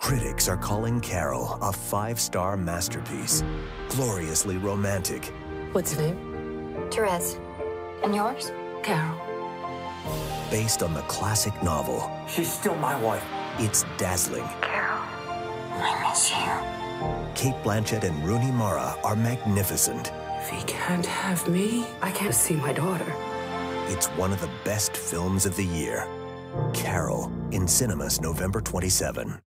Critics are calling Carol a five-star masterpiece. Gloriously romantic. What's your name? Therese. And yours? Carol. Based on the classic novel. She's still my wife. It's dazzling. Carol, I miss you. Cate Blanchett and Rooney Mara are magnificent. If he can't have me, I can't see my daughter. It's one of the best films of the year. Carol in cinemas November 27.